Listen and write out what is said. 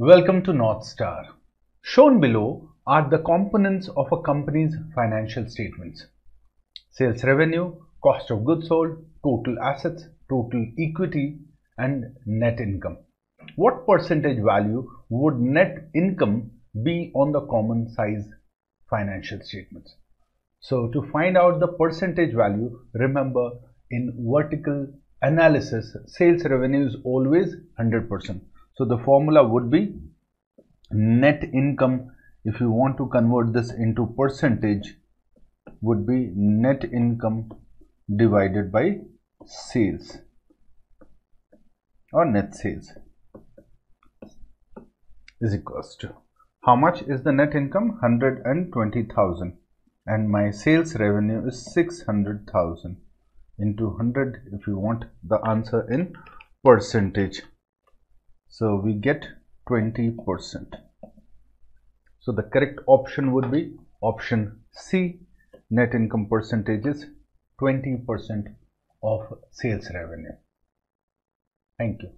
Welcome to NorthStar. Shown below are the components of a company's financial statements. Sales revenue, cost of goods sold, total assets, total equity and net income. What percentage value would net income be on the common size financial statements? So to find out the percentage value, remember in vertical analysis, sales revenue is always 100%. So the formula would be net income. If you want to convert this into percentage would be net income divided by sales or net sales is equals to. How much is the net income? 120,000 and my sales revenue is 600,000 into 100 if you want the answer in percentage so we get 20 percent. So the correct option would be option c. Net income percentage is 20 percent of sales revenue. Thank you